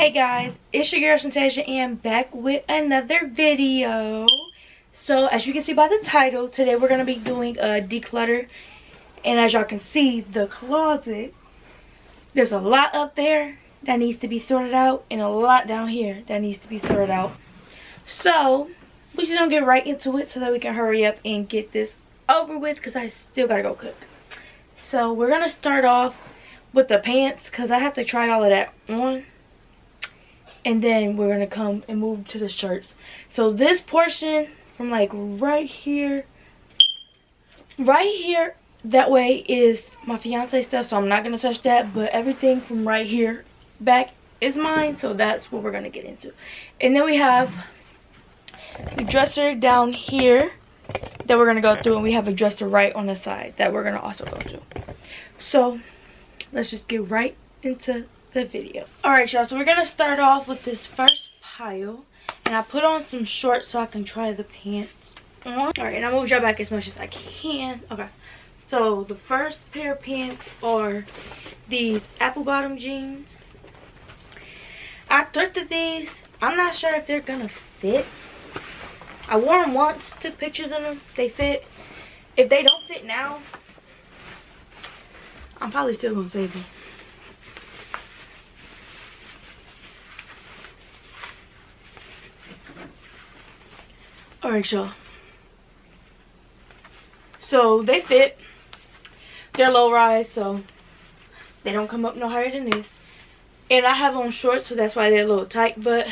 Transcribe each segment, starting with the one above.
Hey guys, it's your girl Shantasia and back with another video. So as you can see by the title, today we're going to be doing a declutter. And as y'all can see, the closet, there's a lot up there that needs to be sorted out and a lot down here that needs to be sorted out. So we just gonna get right into it so that we can hurry up and get this over with because I still gotta go cook. So we're gonna start off with the pants because I have to try all of that on and then we're gonna come and move to the shirts. So this portion from like right here right here that way is my fiance stuff so i'm not gonna touch that but everything from right here back is mine so that's what we're gonna get into. And then we have the dresser down here that we're gonna go through and we have a dresser right on the side that we're gonna also go to. So let's just get right into the video. Alright y'all, so we're going to start off with this first pile. And I put on some shorts so I can try the pants on. Alright, and I move y'all back as much as I can. Okay. So the first pair of pants are these apple bottom jeans. I thrifted these. I'm not sure if they're going to fit. I wore them once, took pictures of them. They fit. If they don't fit now, I'm probably still going to save them. Alright, y'all. So, they fit. They're low rise, so they don't come up no higher than this. And I have on shorts, so that's why they're a little tight, but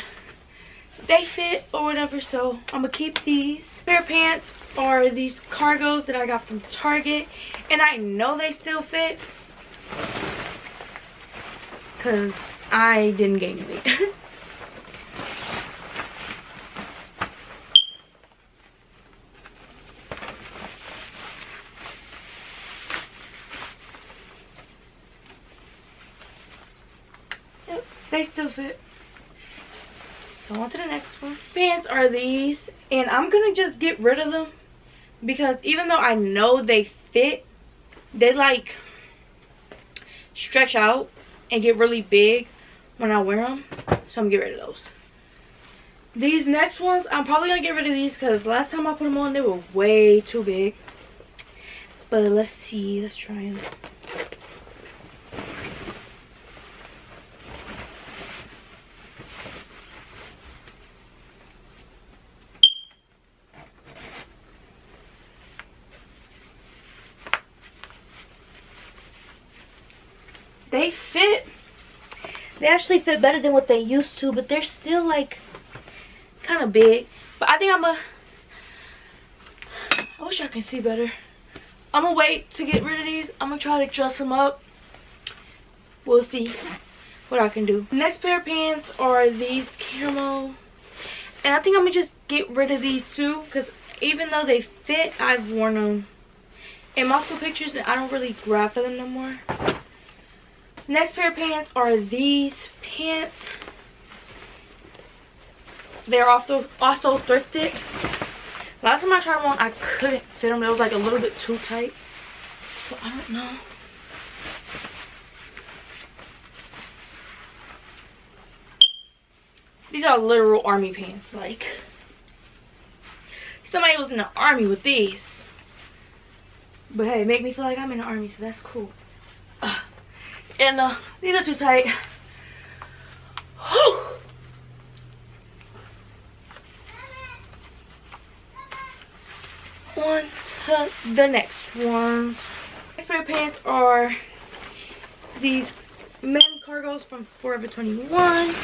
they fit or whatever, so I'm to keep these. Pair of pants are these cargos that I got from Target, and I know they still fit because I didn't gain weight. they still fit. So on to the next one. Pants are these. And I'm going to just get rid of them. Because even though I know they fit, they like stretch out and get really big when I wear them. So I'm going to get rid of those. These next ones, I'm probably going to get rid of these because last time I put them on, they were way too big. But let's see. Let's try them. They fit. They actually fit better than what they used to but they're still like kind of big. But i think i'm a i wish i can see better. I'm gonna wait to get rid of these. I'm gonna try to dress them up. We'll see what i can do. Next pair of pants are these camo. And i think i'm gonna just get rid of these too because even though they fit i've worn them in multiple pictures and i don't really grab for them no more Next pair of pants are these pants. They're also, also thrifted. Last time I tried one, I couldn't fit them. It was like a little bit too tight. So I don't know. These are literal army pants. Like, somebody was in the army with these. But hey, make me feel like I'm in the army, so that's cool. And uh, these are too tight. On to the next ones. Next pair of pants are these men cargos from Forever 21.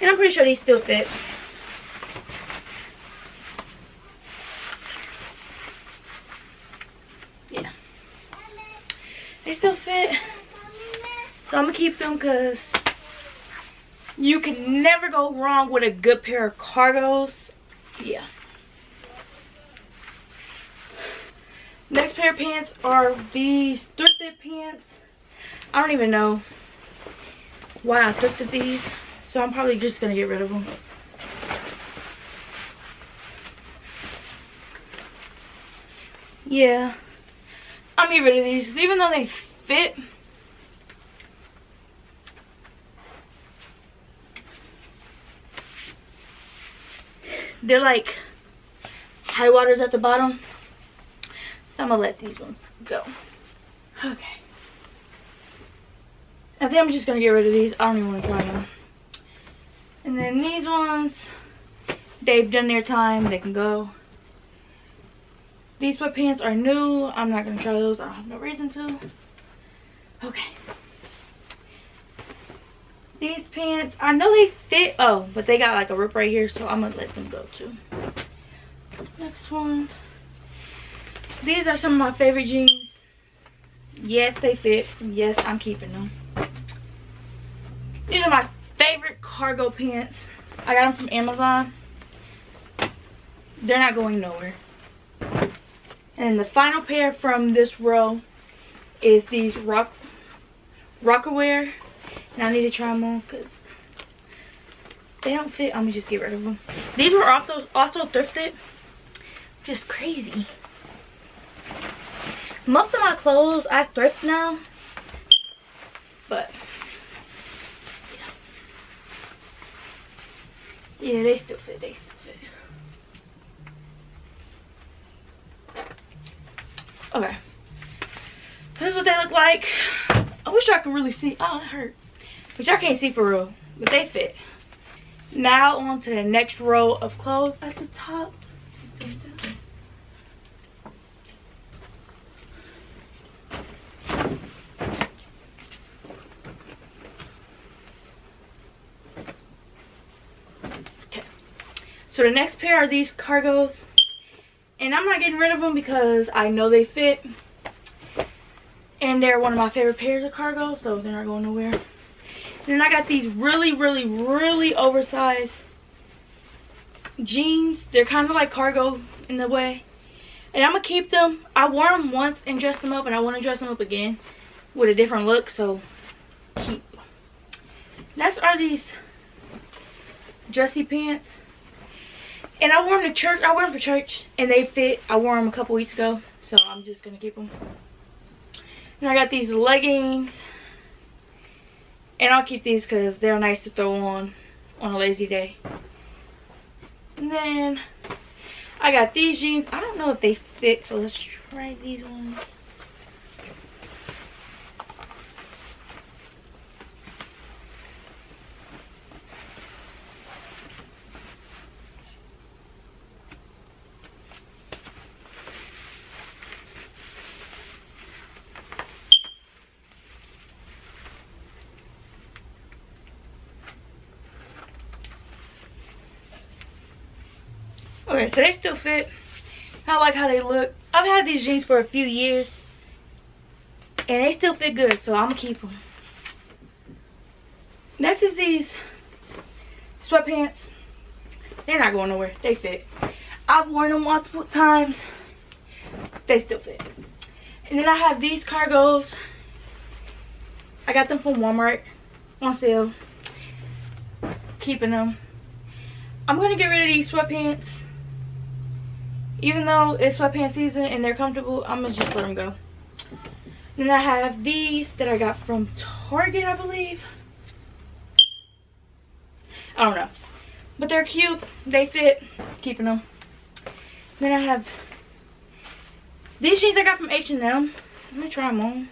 And I'm pretty sure these still fit. Yeah. They still fit. I'm to keep them because you can never go wrong with a good pair of cargos. Yeah. Next pair of pants are these thrifted pants. I don't even know why I thrifted these. So I'm probably just going to get rid of them. Yeah. I'm get rid of these. Even though they fit they're like high waters at the bottom. So I'm gonna let these ones go. Okay. I think I'm just gonna get rid of these. I don't even want to try them. And then these ones, they've done their time. They can go. These sweatpants are new. I'm not gonna try those. I don't have no reason to. Okay. These pants, I know they fit. Oh, but they got like a rip right here, so I'm gonna let them go too. Next ones. These are some of my favorite jeans. Yes, they fit. Yes, I'm keeping them. These are my favorite cargo pants. I got them from Amazon. They're not going nowhere. And the final pair from this row is these rock Rocawear. And I need to try them on because they don't fit. I'm going to just get rid of them. These were also, also thrifted. Just crazy. Most of my clothes I thrift now. But, yeah. Yeah, they still fit. They still fit. Okay. This is what they look like. I wish I could really see. Oh, it hurt. But y'all can't see for real. But they fit. Now on to the next row of clothes at the top. Okay. So the next pair are these cargos. And I'm not getting rid of them because I know they fit. And they're one of my favorite pairs of cargo, so they're not going nowhere. And then I got these really, really, really oversized jeans. They're kind of like cargo in the way. And I'm going to keep them. I wore them once and dressed them up, and I want to dress them up again with a different look, so keep. Next are these dressy pants. And I wore them to church. I wore them for church, and they fit. I wore them a couple weeks ago, so I'm just going to keep them. And I got these leggings. And I'll keep these because they're nice to throw on on a lazy day. And then I got these jeans. I don't know if they fit, so let's try these ones. Okay, they still fit. I like how they look. I've had these jeans for a few years. And they still fit good, so I'm going to keep them. Next is these sweatpants. They're not going nowhere. They fit. I've worn them multiple times. They still fit. And then I have these cargos. I got them from Walmart on sale. Keeping them. I'm going to get rid of these sweatpants even though it's sweatpants season and they're comfortable, I'm going to just let them go. Then I have these that I got from Target, I believe. I don't know. But they're cute. They fit. Keeping them. Then I have these jeans I got from H&M. Let me try them on.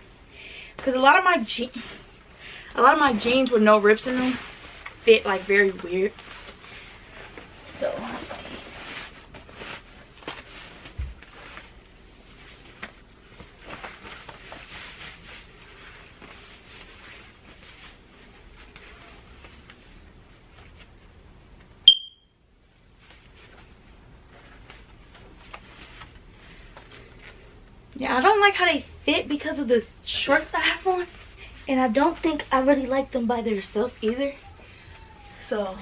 Because a lot of my jeans, a lot of my jeans with no rips in them fit like very weird. So Yeah, I don't like how they fit because of the shorts I have on. And I don't think I really like them by themselves either. So.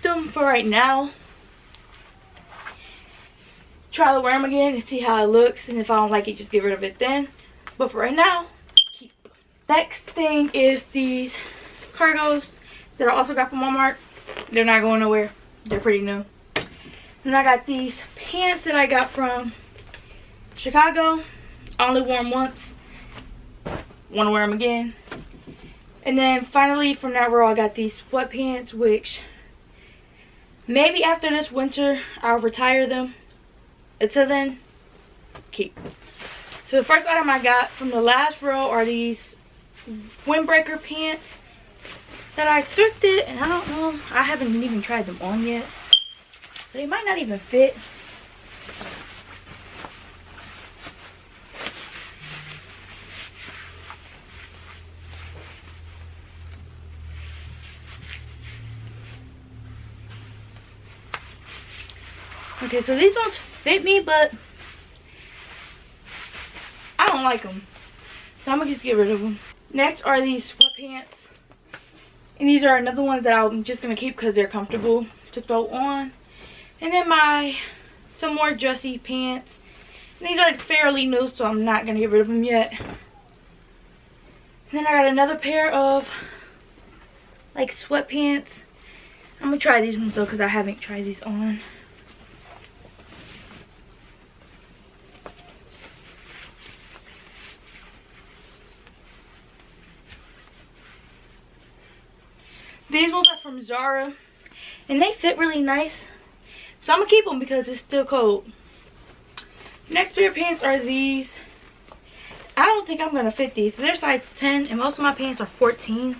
Them for right now. Try to wear them again and see how it looks. And if I don't like it, just get rid of it then. But for right now, keep. Next thing is these cargos that I also got from Walmart. They're not going nowhere. They're pretty new. And I got these pants that I got from Chicago. I only wore them once. Want to wear them again. And then finally from that row I got these sweatpants which maybe after this winter I'll retire them. Until then, keep. So the first item I got from the last row are these windbreaker pants that I thrifted and I don't know, I haven't even tried them on yet. They might not even fit. Okay, so these don't fit me, but I don't like them. So I'm gonna just get rid of them. Next are these sweatpants. And these are another ones that I'm just gonna keep because they're comfortable to throw on. And then my, some more dressy pants. And these are fairly new, so I'm not gonna get rid of them yet. And then I got another pair of like sweatpants. I'm gonna try these ones though because I haven't tried these on. These ones are from Zara. And they fit really nice. So I'm going to keep them because it's still cold. Next pair of pants are these. I don't think I'm going to fit these. They're size 10 and most of my pants are 14s.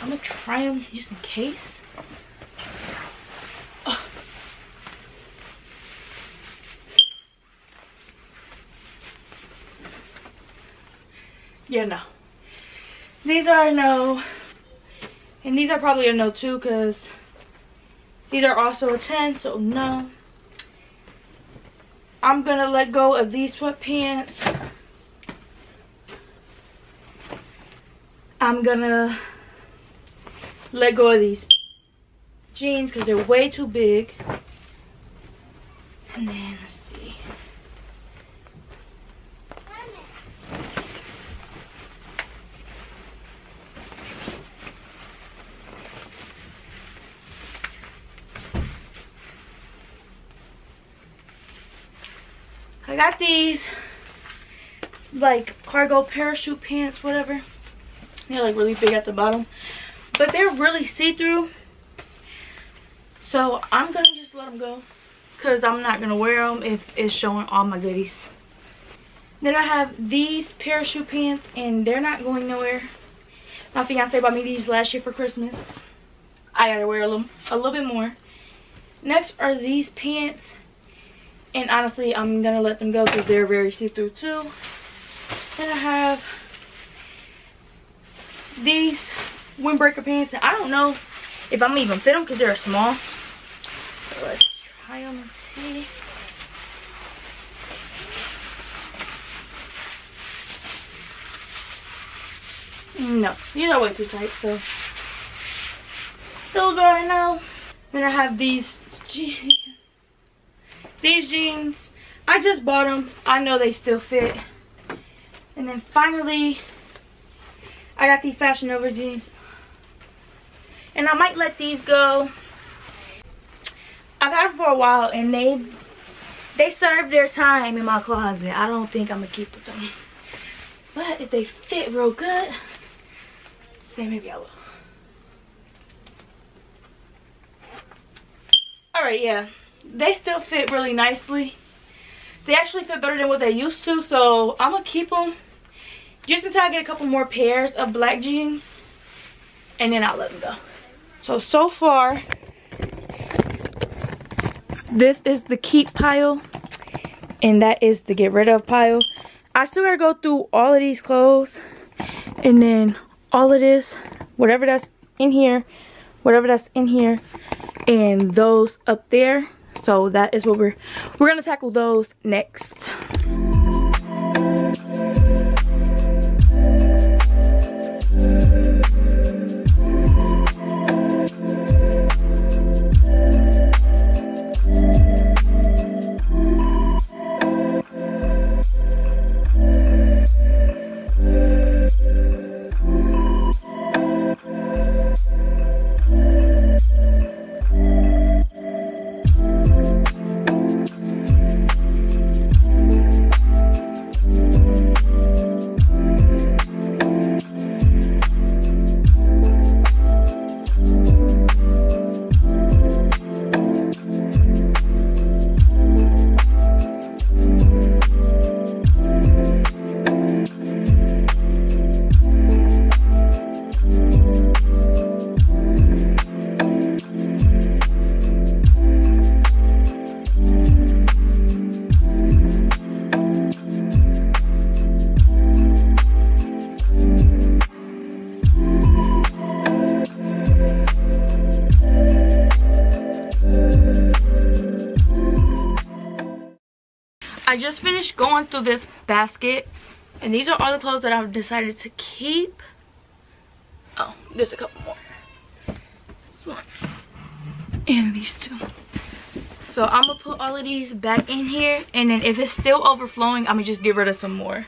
I'm going to try them just in case. Yeah, no. These are no and these are probably a no too because these are also a 10, so no. I'm going to let go of these sweatpants. I'm going to let go of these jeans because they're way too big. And then, let's see. I got these like cargo parachute pants, whatever. They're like really big at the bottom. But they're really see-through. So I'm to just let them go. Because I'm not to wear them if it's showing all my goodies. Then I have these parachute pants and they're not going nowhere. My fiance bought me these last year for Christmas. I gotta wear them a little bit more. Next are these pants and honestly, I'm going to let them go because they're very see-through too. Then I have these windbreaker pants. And I don't know if I'm even fit them because they're small. So let's try them and see. No, these are way too tight, so those are now. Then I have these these jeans, I just bought them. I know they still fit. And then finally, I got these Fashion Nova jeans. And I might let these go. I've had them for a while and they they served their time in my closet. I don't think I'm gonna keep with them. But if they fit real good, then maybe I will. Alright, yeah they still fit really nicely. They actually fit better than what they used to, so I'm going to keep them just until I get a couple more pairs of black jeans, and then I'll let them go. So, so far, this is the keep pile, and that is the get rid of pile. I still gotta go through all of these clothes, and then all of this, whatever that's in here, whatever that's in here, and those up there so that is what we're we're gonna tackle those next I just finished going through this basket. And these are all the clothes that I've decided to keep. Oh, there's a couple more. And these two. So I'm gonna put all of these back in here. And then if it's still overflowing, I'm gonna just get rid of some more.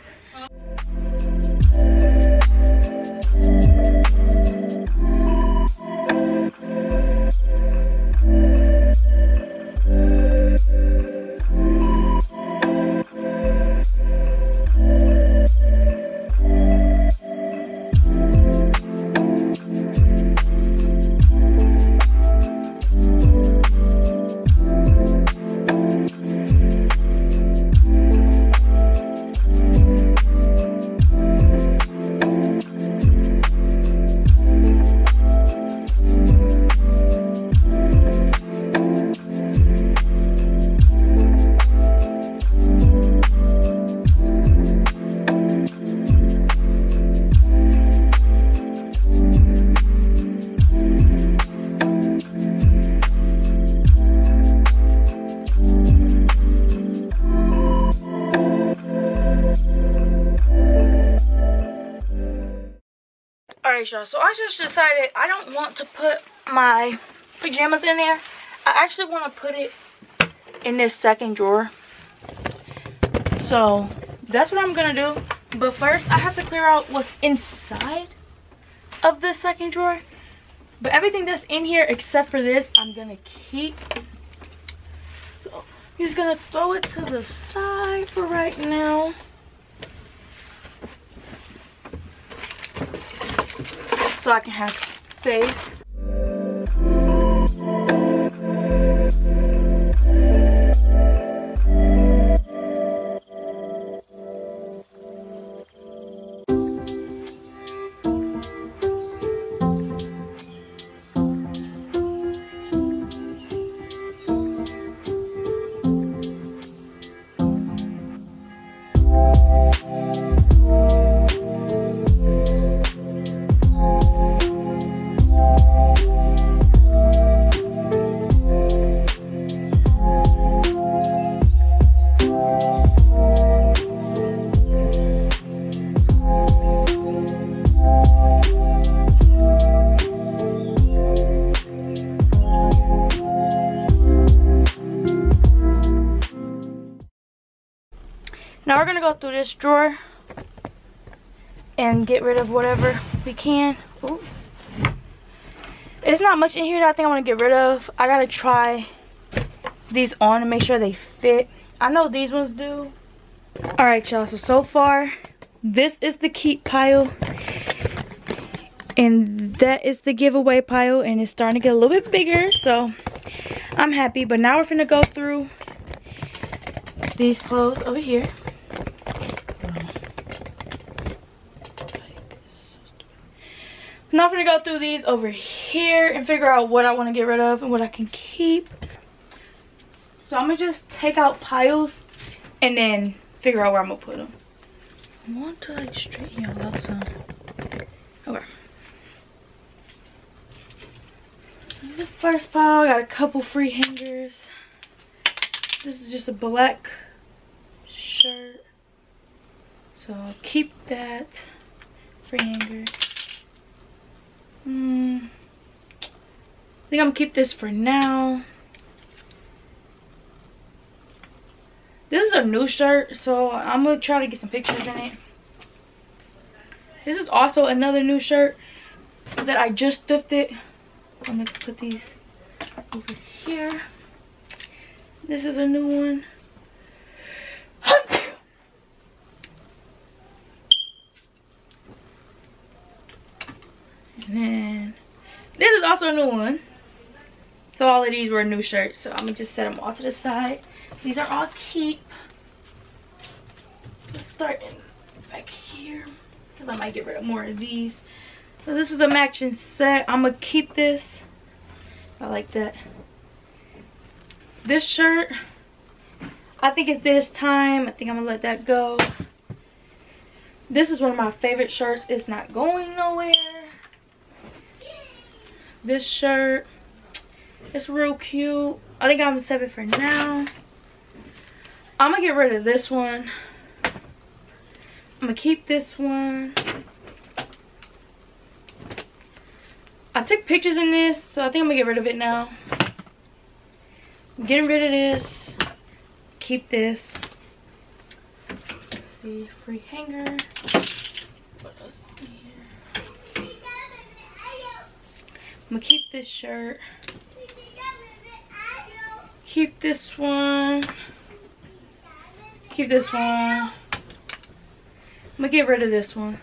Want to put my pajamas in there. I actually want to put it in this second drawer. So that's what I'm going to do. But first I have to clear out what's inside of the second drawer. But everything that's in here except for this, I'm going to keep. So I'm just going to throw it to the side for right now. so I can have space this drawer and get rid of whatever we can. Ooh. It's not much in here that I think I want to get rid of. I gotta try these on to make sure they fit. I know these ones do. Alright y'all, so so far this is the keep pile and that is the giveaway pile and it's starting to get a little bit bigger so I'm happy but now we're gonna go through these clothes over here Now I'm gonna go through these over here and figure out what I want to get rid of and what I can keep. So I'm gonna just take out piles and then figure out where I'm gonna put them. I want to like straighten y'all out some. Okay. This is the first pile. I got a couple free hangers. This is just a black shirt. So I'll keep that free hanger. Hmm. I think I'm keep this for now. This is a new shirt, so I'm gonna try to get some pictures in it. This is also another new shirt that I just thrifted. I'm gonna put these over here. This is a new one. And then this is also a new one. So all of these were new shirts. So I'm gonna just set them all to the side. These are all keep. Let's start back here. Because I might get rid of more of these. So this is a matching set. I'm gonna keep this. I like that. This shirt, I think it's this time. I think I'm gonna let that go. This is one of my favorite shirts. It's not going nowhere this shirt it's real cute i think i'm gonna save it for now I'm gonna get rid of this one. I'm gonna keep this one. I took pictures in this, so I think I'm gonna get rid of it now. I'm getting rid of this. Keep this. Let's see, free hanger. What else is in here? I'm gonna keep this shirt. Keep this one. Keep this one. I'm gonna get rid of this one.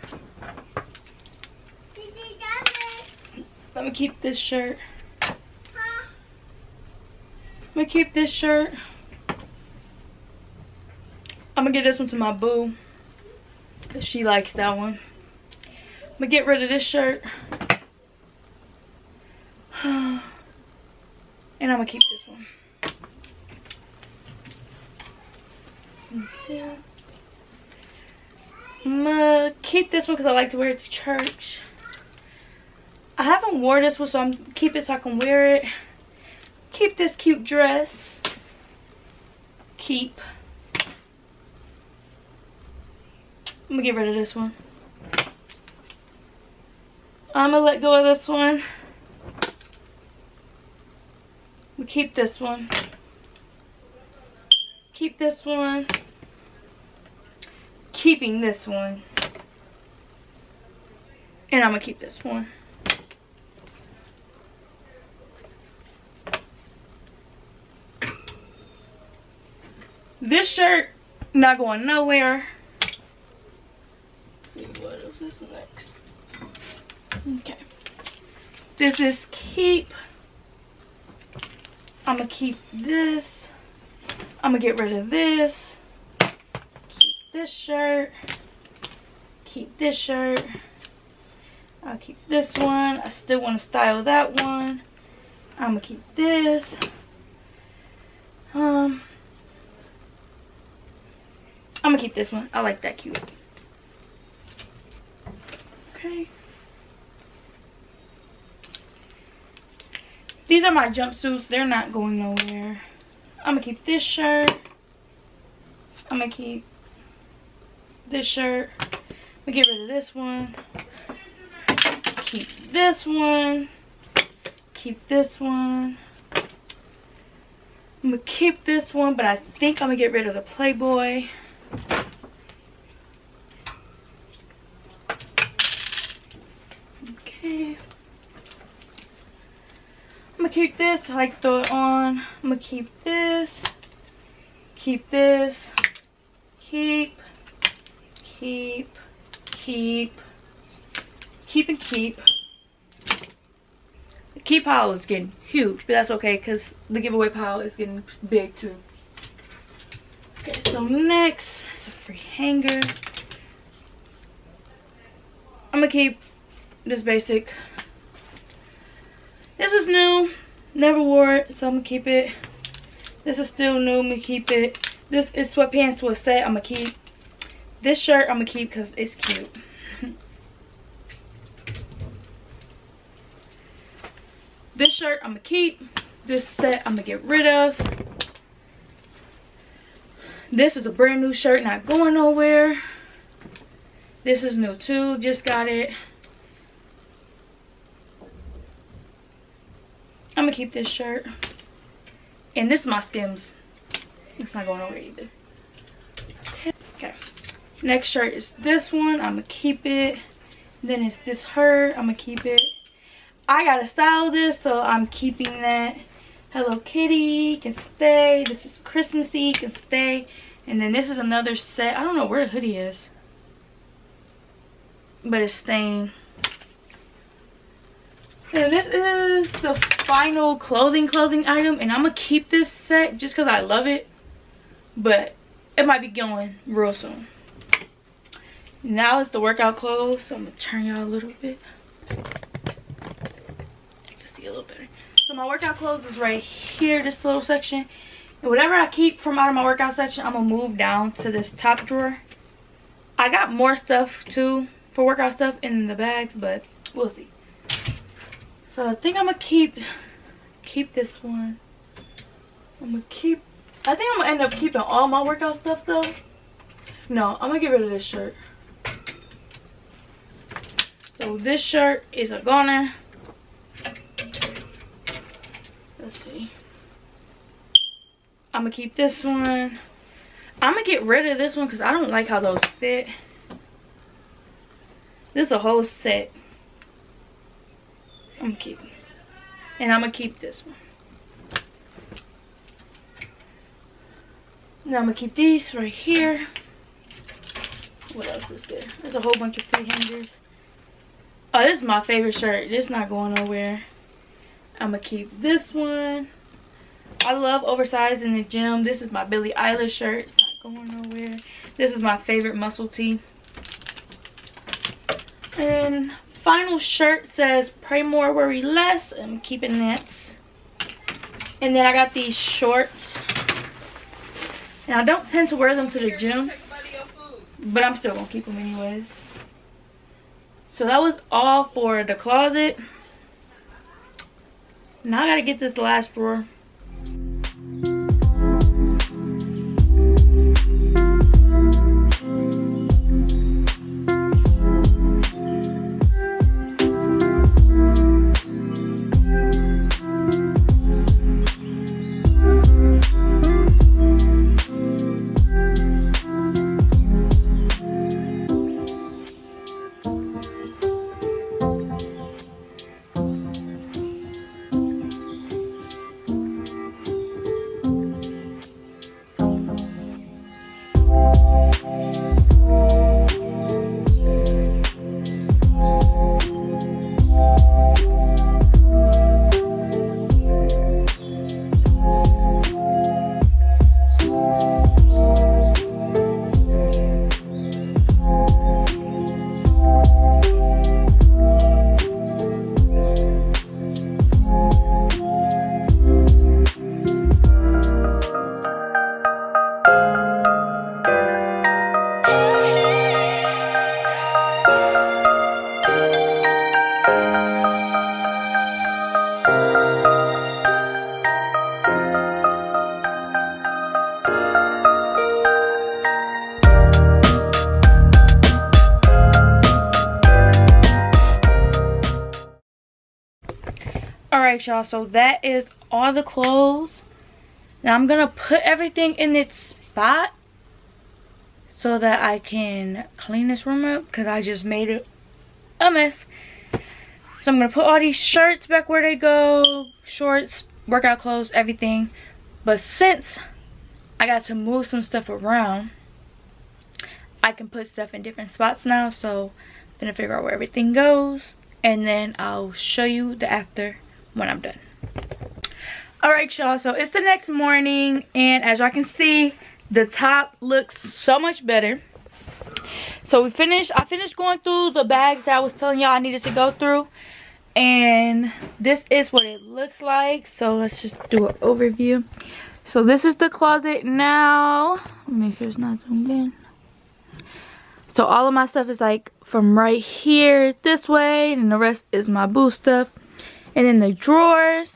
Let me keep this shirt. I'm gonna keep this shirt. I'm gonna get this one to my boo. Cause she likes that one. I'm gonna get rid of this shirt. I'm gonna keep this one. I'm gonna keep this one because I like to wear it to church. I haven't wore this one, so I'm keep it so I can wear it. Keep this cute dress. Keep. I'm gonna get rid of this one. I'm gonna let go of this one. We keep this one. Keep this one. Keeping this one. And I'm gonna keep this one. This shirt, not going nowhere. Let's see what else is next. Okay. This is keep. I'm gonna keep this. I'm gonna get rid of this. Keep this shirt. Keep this shirt. I'll keep this one. I still want to style that one. I'm gonna keep this. Um, I'm gonna keep this one. I like that cute. Okay. These are my jumpsuits. They're not going nowhere. I'm gonna keep this shirt. I'm gonna keep this shirt. I'm gonna get rid of this one. Keep this one. Keep this one. I'm gonna keep this one, but I think I'm gonna get rid of the Playboy. Okay. I'm gonna keep this, I like throw it on. I'm gonna keep this, keep this, keep, keep, keep, keep and keep. The keep pile is getting huge, but that's okay because the giveaway pile is getting big too. Okay, so next is a free hanger. I'm gonna keep this basic. This is new. Never wore it, so I'm gonna keep it. This is still new. I'm gonna keep it. This is sweatpants to a set. I'm gonna keep. This shirt I'm gonna keep because it's cute. this shirt I'm gonna keep. This set I'm gonna get rid of. This is a brand new shirt, not going nowhere. This is new too, just got it. I'm gonna keep this shirt. And this is my Skims. It's not going nowhere either. Okay. Next shirt is this one. I'm gonna keep it. Then it's this her. I'm gonna keep it. I gotta style this, so I'm keeping that. Hello Kitty can stay. This is Christmassy can stay. And then this is another set. I don't know where the hoodie is. But it's staying. And this is the final clothing clothing item. And I'm going to keep this set just because I love it. But it might be going real soon. Now it's the workout clothes. So I'm going to turn y'all a little bit. You can see a little better. So my workout clothes is right here, this little section. And whatever I keep from out of my workout section, I'm going to move down to this top drawer. I got more stuff too for workout stuff in the bags, but we'll see. So I think I'm to keep keep this one. I'm to keep I think I'm gonna end up keeping all my workout stuff though. No, I'm gonna get rid of this shirt. So this shirt is a goner. Let's see. I'm gonna keep this one. I'm gonna get rid of this one because I don't like how those fit. This is a whole set. I'm gonna keep. And I'm gonna keep this one. Now I'm gonna keep these right here. What else is there? There's a whole bunch of free hangers. Oh, this is my favorite shirt. Is not going nowhere. I'm gonna keep this one. I love oversized in the gym. This is my Billie Eilish shirt. It's not going nowhere. This is my favorite muscle tee. And final shirt says pray more, worry less. I'm keeping that. And then I got these shorts. And I don't tend to wear them to the gym. But I'm still to keep them anyways. So that was all for the closet. Now I got to get this last drawer. Alright y'all, so that is all the clothes. Now I'm going to put everything in its spot so that I can clean this room up because I just made it a mess. So I'm going to put all these shirts back where they go, shorts, workout clothes, everything. But since I got to move some stuff around, I can put stuff in different spots now. So I'm going to figure out where everything goes and then I'll show you the after when I'm done. Alright y'all, so it's the next morning and as y'all can see, the top looks so much better. So we finished, I finished going through the bags that I was telling y'all I needed to go through. And this is what it looks like. So let's just do an overview. So this is the closet now. Make sure it's not zoomed in. So all of my stuff is like from right here this way. And the rest is my boo stuff. And then the drawers.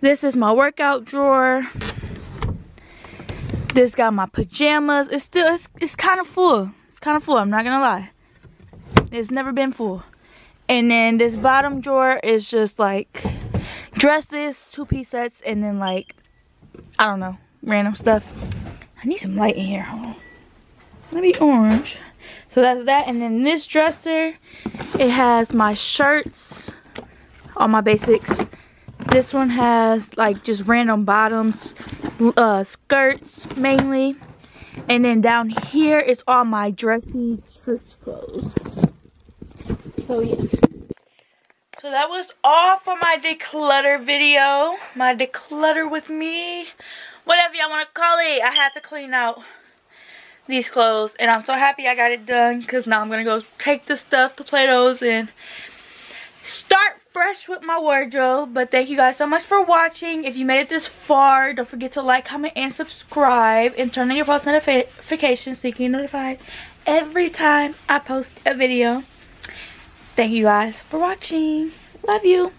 This is my workout drawer. This got my pajamas. It's still, it's, it's kind of full. It's kind of full, I'm not gonna lie. It's never been full. And then this bottom drawer is just like dresses, two-piece sets, and then like, I don't know, random stuff. I need some light in here, hold on. Maybe orange. So that's that. And then this dresser, it has my shirts, all my basics. This one has like just random bottoms, uh, skirts mainly. And then down here is all my dressy church clothes. So yeah. So that was all for my declutter video. My declutter with me. Whatever y'all want to call it. I had to clean out these clothes. And I'm so happy I got it done. Because now I'm going to go take the stuff, the Plato's, and start fresh with my wardrobe. But thank you guys so much for watching. If you made it this far, don't forget to like, comment, and subscribe. And turn on your post notifications so you can get notified every time I post a video. Thank you guys for watching. Love you.